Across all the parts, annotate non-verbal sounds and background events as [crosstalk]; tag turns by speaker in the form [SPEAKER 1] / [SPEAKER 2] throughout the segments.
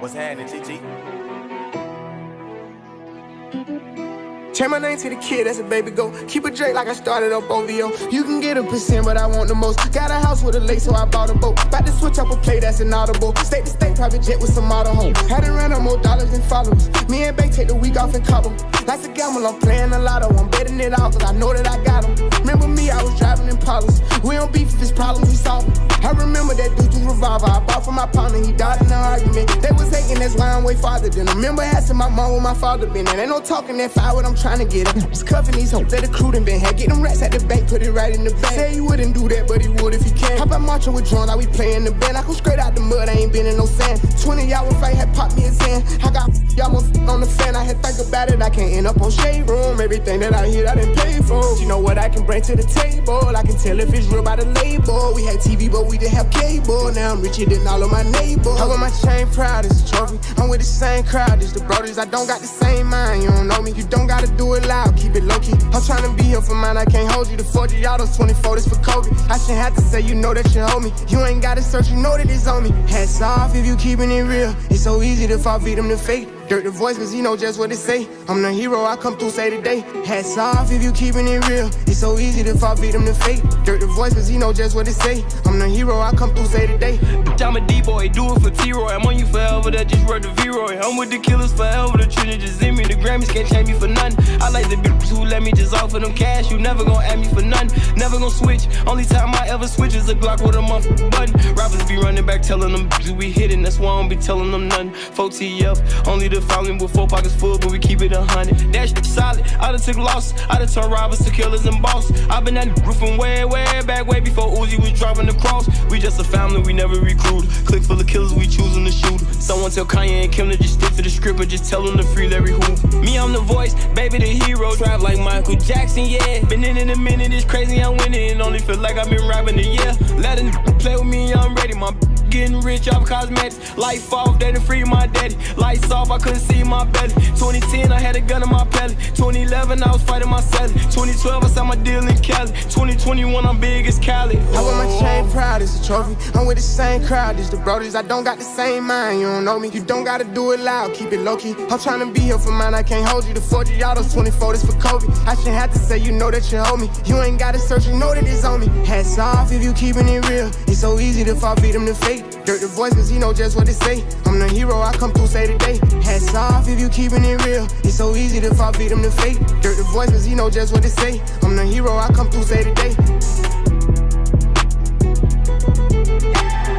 [SPEAKER 1] What's happening, GG?
[SPEAKER 2] Change my name to the kid, that's a baby go. Keep it Drake like I started up OVO. You can get a percent, but I want the most. Got a house with a lake, so I bought a boat. About to switch up a play that's inaudible. State to state, private jet with some model home. Had to run up more dollars than followers. Me and Bay take the week off in Cabo. Like a gamble, I'm playing a lotto. I'm betting it all, cause I know that I got them. Remember me, I was driving in Impalas. We don't beef if it's problems, we solve them. I remember that dude's revolver I bought for my partner, he died in an argument. They was hating, that's why I'm way farther than them. Remember asking my mom where my father been, and ain't no talking that fire what I'm trying to get at. Just cuffing these hoes that the crew done been had. Get them rats at the bank, put it right in the bank. Say he wouldn't do that, but he would if he can. How about marching with drums like we playing the band? I come straight out the mud, I ain't been in no sand. 20 hour fight had popped me a Zan. I got [laughs] y'all on the fan, I had think about it. I can't end up on shade room. Everything that I hear, I didn't pay for. You know I bring to the table? I can tell if it's real by the label. We had TV, but we didn't have cable. Now I'm richer than all of my neighbors. I wear my chain proud as a trophy. With the same crowd as the brothers. I don't got the same mind. You don't know me. You don't gotta do it loud. Keep it low key. I'm trying to be here for mine. I can't hold you. The 40 autos, 24 this for Kobe. I shouldn't have to say you know that you hold me. You ain't gotta search. You know that it's on me. Hats off if you keeping it real. It's so easy to fall victim to fate. Durk the voice, cause he know just what it say. I'm the hero, I come through say today. Hats off if you keeping it real. It's so easy to fall victim to fate. Durk the voice, cause he know just what it say. I'm the hero, I come through say today.
[SPEAKER 3] I'm a D-boy, do it for T-Roy. I'm on you forever, that just wrote the V-Roy. I'm with the killers forever, the children just in me. The Grammys can't change me for nothing. I like the bitches who let me just offer them cash. You never gonna ask me for nothing. never gonna switch. Only time I ever switch is a Glock with a month button. Rappers be running back, telling them bitches we hitting. That's why I don't be telling them none. 4TF, only the following with four pockets full, but we keep it a hundred. That shit solid. I done took losses. I done turned robbers to killers and boss. I been that roof from way, way back, way before Uzi was dropping the cross. We just a family, we never recruit. Click full of killers, we choosing to shoot. Someone tell Kanye and Kim to just stick to the script and just tell them to free Larry Hoover. Me, I'm the voice, baby, the hero. Drive like Michael Jackson, yeah. Been in in a minute, it's crazy, I'm winning. Only feel like I've been rapping a year. Let a play with me, I'm ready. My getting rich off cosmetics. Life off, they done free my daddy. Lights off, I couldn't see my belly. 2010, I had a gun in my belly. 2011, I was fighting my celly. 2012, I signed my deal in Cali. 2021, I'm big as Cali.
[SPEAKER 2] I wear my chain proud as a trophy. I'm with the same crowd as the brothers. I don't got the same mind, you don't know me. You don't gotta do it loud, keep it low key. I'm trying to be here for mine, I can't hold you. The 40 autos, 24, this for Kobe. I shouldn't have to say you know that you hold me. You ain't gotta search, you know that it's on me. Hats off if you keeping it real. It's so easy to fall victim to fate. Durk the voice, he know just what to say. I'm the hero, I come through say today. Hats off if you keeping it real. It's so easy to fall victim to fate. Durk the voice, he know just what to say. I'm the hero, I come through say today.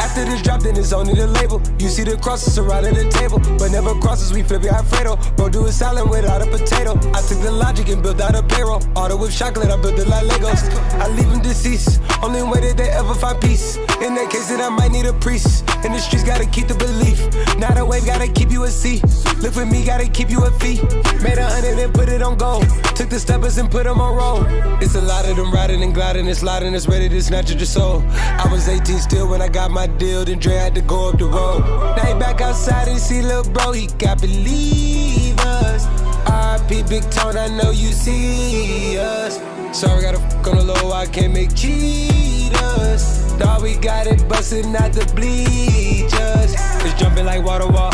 [SPEAKER 4] After this drop, then it's only the label. You see the crosses surrounding the table, but never crosses, we flip it Alfredo. Bro, do a salad without a potato. I took the logic and built out a payroll. Auto with chocolate, I built it like Legos. I leave them deceased, only way that they ever find peace. In that case, then I might need a priest. In the streets, gotta keep the belief. Not a wave, gotta keep you a C. Live with me, gotta keep you a fee. Made a hundred and put it on gold. Took the steppers and put them on roll. It's a lot of them riding and gliding and sliding, it's ready to snatch at your soul. I was 18 still when I got my deal, then Dre had to go up the road. Now he back outside and see lil' bro, he got believers. RIP Big Tone, I know you see us. Sorry, gotta fuck on the low, I can't make cheaters. Thought we got it bustin' out the bleachers. It's jumping like water wall.